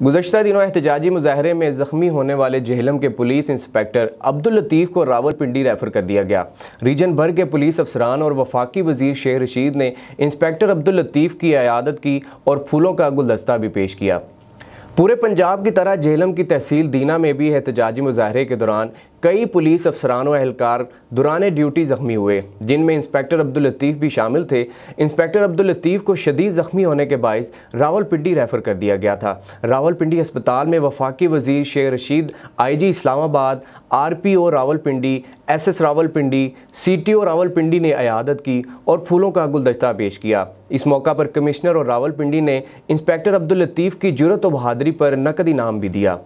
गुजशत दिनों एहतजाजी मुजाहरे में ज़ख्मी होने वाले जहलम के पुलिस इंस्पेक्टर अब्दुल लतीफ़ को रावलपिंडी रेफर कर दिया गया। रीजन भर के पुलिस अफसरान और वफाकी वज़ीर शेख रशीद ने इंस्पेक्टर अब्दुल लतीफ़ की अयादत की और फूलों का गुलदस्ता भी पेश किया। पूरे पंजाब की तरह झेलम की तहसील दीना में भी एहतजाजी मुजाहरे के दौरान कई पुलिस अफसरान व एहलकार दौरान ड्यूटी ज़ख्मी हुए, जिनमें इंस्पेक्टर अब्दुल लतीफ़ भी शामिल थे। इंस्पेक्टर अब्दुल लतीफ़ को शदीद ज़ख्मी होने के बायस रावलपिंडी रेफ़र कर दिया गया था। रावलपिंडी अस्पताल में वफाकी वज़ीर Sheikh Rashid I G Islamabad R P O Rawalpindi S S Rawalpindi C T O Rawalpindi ने अयादत की और फूलों का गुलदस्ता पेश किया। इस मौका पर कमिश्नर और रावलपिंडी ने इंस्पेक्टर अब्दुल लतीफ़ की ज़रूरत व बहादरी पर नकदी नाम भी दिया।